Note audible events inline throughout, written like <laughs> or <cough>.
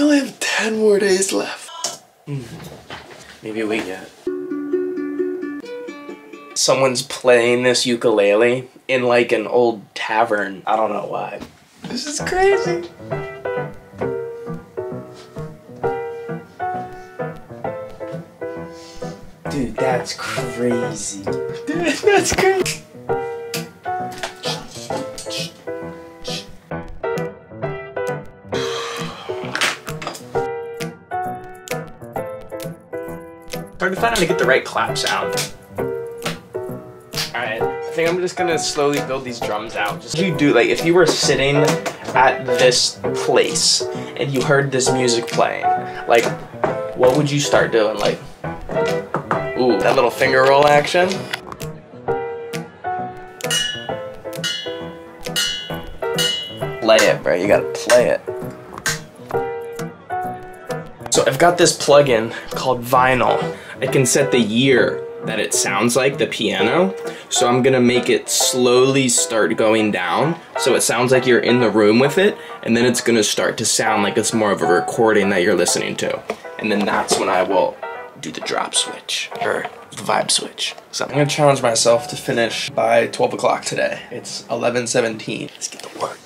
We only have 10 more days left. Hmm. Maybe we get. Someone's playing this ukulele in like an old tavern. I don't know why. This is crazy. Dude, that's crazy. Dude, <laughs> that's crazy. Hard to find how to get the right clap sound. Alright, I think I'm just gonna slowly build these drums out. Just you do like if you were sitting at this place and you heard this music playing, like what would you start doing? Like Ooh, that little finger roll action. Play it, bro. You gotta play it. So I've got this plugin called Vinyl. I can set the year that it sounds like the piano. So I'm gonna make it slowly start going down. So it sounds like you're in the room with it, and then it's gonna start to sound like it's more of a recording that you're listening to. And then that's when I will do the drop switch, or the vibe switch. So I'm gonna challenge myself to finish by 12 o'clock today. It's 11.17. Let's get to work.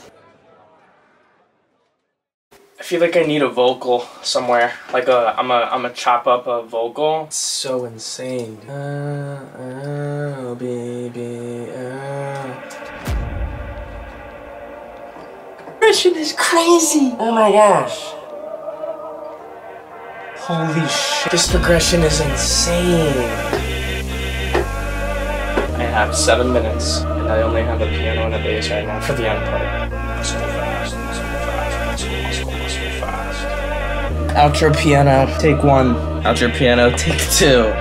I feel like I need a vocal somewhere. Like a, I'm a, I'm a chop up a vocal. It's so insane. Uh, oh, baby, uh. Progression is crazy. Oh my gosh. Holy shit. This progression is insane. I have seven minutes, and I only have a piano and a bass right now for the end part. Fast. Outro piano, take one. Outro piano, take two.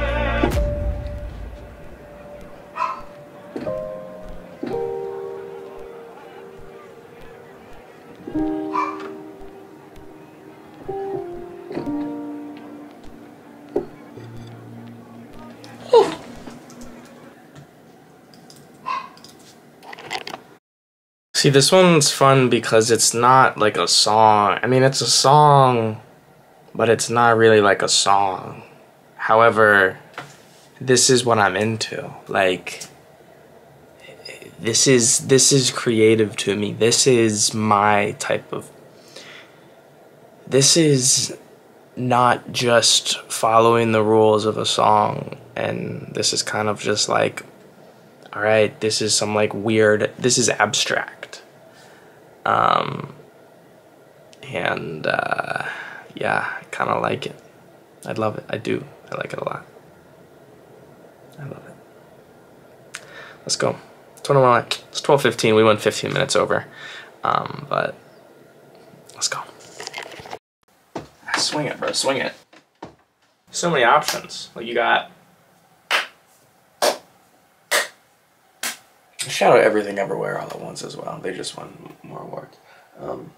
See, this one's fun because it's not like a song. I mean, it's a song, but it's not really like a song. However, this is what I'm into. Like, this is this is creative to me. This is my type of. This is not just following the rules of a song, and this is kind of just like all right, this is some like weird, this is abstract. Um, and uh, yeah, I kind of like it. I love it. I do. I like it a lot. I love it. Let's go. It's my, it's 12.15. We went 15 minutes over. Um, but let's go. Swing it, bro. Swing it. So many options. Like you got Shout out Everything Everywhere all at once as well. They just won more awards. Um,